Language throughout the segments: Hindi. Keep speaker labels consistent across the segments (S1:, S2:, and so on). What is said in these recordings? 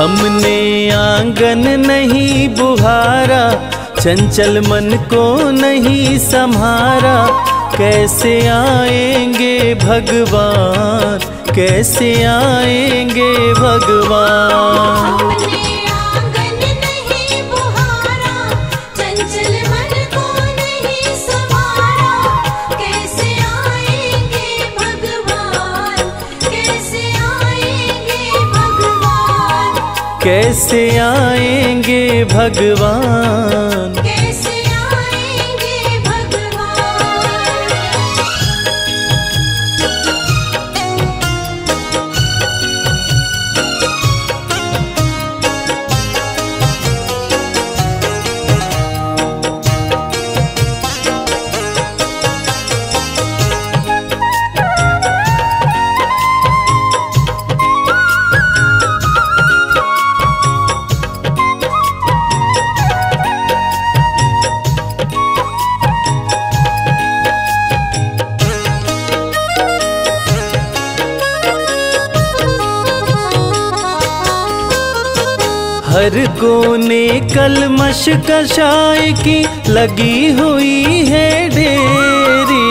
S1: हमने आँगन नहीं बुहारा, चंचल मन को नहीं संहारा। कैसे आएँगे भगवान? कैसे आएँगे भगवान?
S2: कैसे आएँगे भगवान?
S1: हर कोने कलमश कषाय की लगी हुई है ढेरी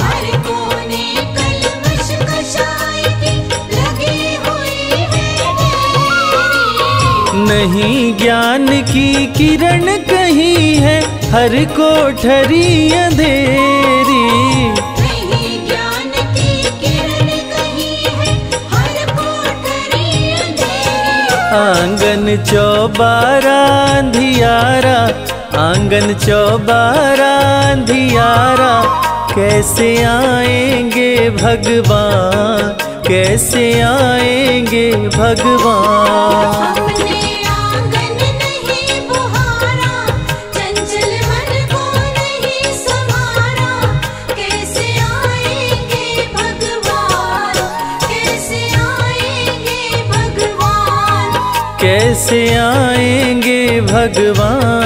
S2: हर कोने कलमश कषाय की लगी हुई है ढेरी।
S1: नहीं ज्ञान की किरण कहीं है हर कोठरी अंधेरी आँगन चौबारा अंधियारा आँगन चौबारा अंधियारा। कैसे आएँगे भगवान? कैसे आएँगे भगवान?
S2: कैसे आएँगे भगवान?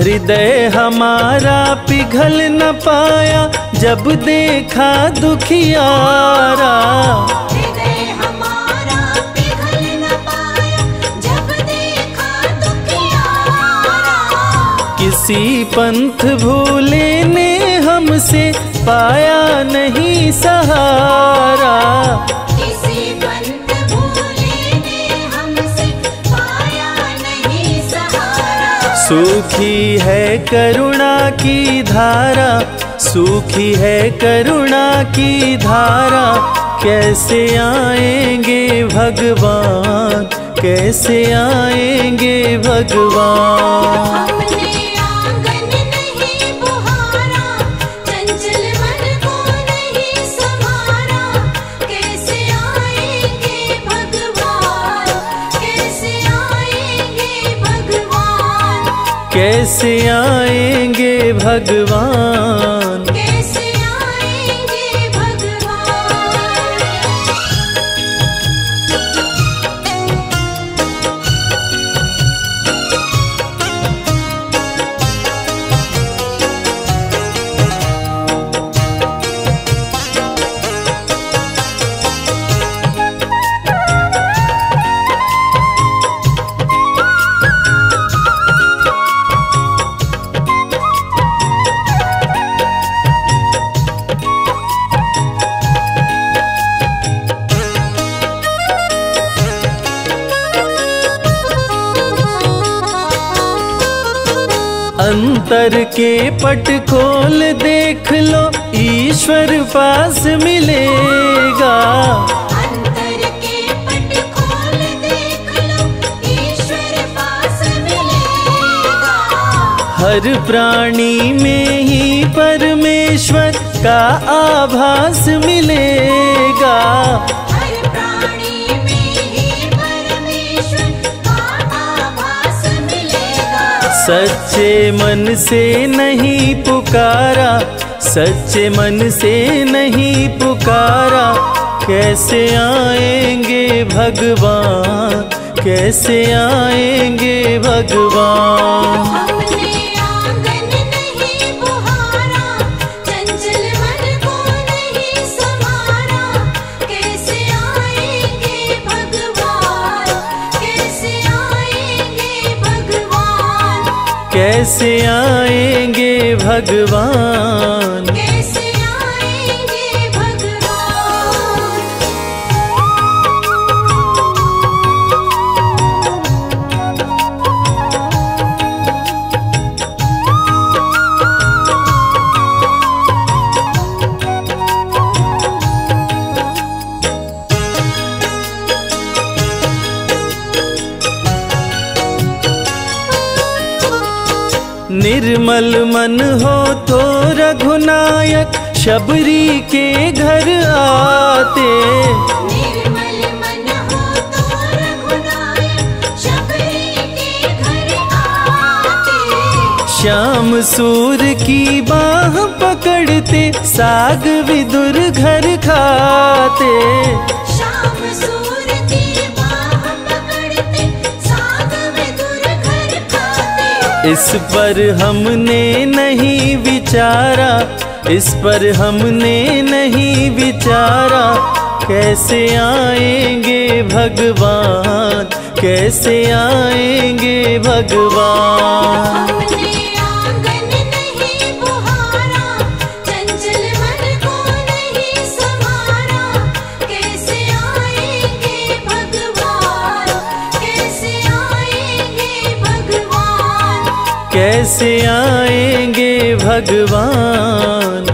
S1: हृदय हमारा पिघल न पाया जब देखा दुखियारा
S2: हृदय हमारा पिघल न पाया जब देखा
S1: किसी पंथ भूले ने हमसे पाया नहीं सहारा।
S2: किसी
S1: सूखी है करुणा की धारा, सूखी है करुणा की धारा। कैसे आएँगे भगवान? कैसे आएँगे भगवान?
S2: कैसे आएँगे भगवान?
S1: अंतर के पट खोल देख लो ईश्वर पास मिलेगा।
S2: अंतर के पट खोल देख लो ईश्वर पास मिलेगा।
S1: हर प्राणी में ही परमेश्वर का आभास मिलेगा। सच्चे मन से नहीं पुकारा, सच्चे मन से नहीं पुकारा। कैसे आएँगे भगवान? कैसे आएँगे भगवान?
S2: कैसे आएँगे भगवान?
S1: निर्मल मन हो तो रघुनायक शबरी के घर आते।
S2: निर्मल मन हो तो रघुनायक शबरी के घर आते।
S1: श्याम सूर की बाह पकड़ते साग विदुर घर खाते। इस पर हमने नहीं विचारा, इस पर हमने नहीं विचारा।
S2: कैसे आएँगे भगवान? कैसे आएँगे भगवान?
S1: कैसे आएँगे भगवान?